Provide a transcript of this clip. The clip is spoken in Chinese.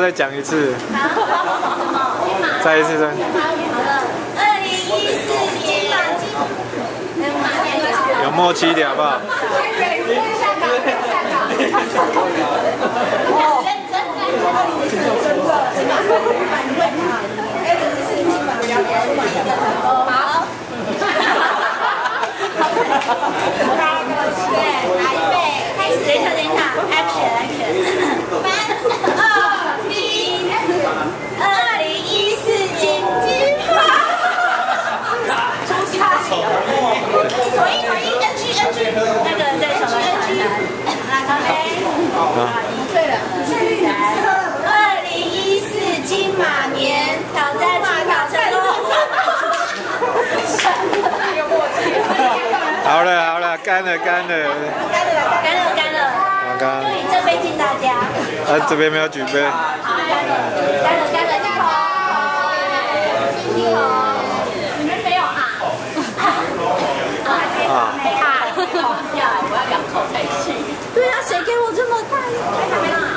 再讲一次，再一次，再。二零一四金马金，有默契一点好不好？好。对，来预备，开始，等一下，等一下，action，action，啊，一岁了，二零一四金马年挑战成功，好了好了，干了。干了，干了。干了干了，刚刚就以这杯敬大家。啊这边没有举杯，干了干了，敬酒，敬酒，你们没有啊？啊啊啊！呀，我要两口才行。我这么大？还没啦，还可以啦。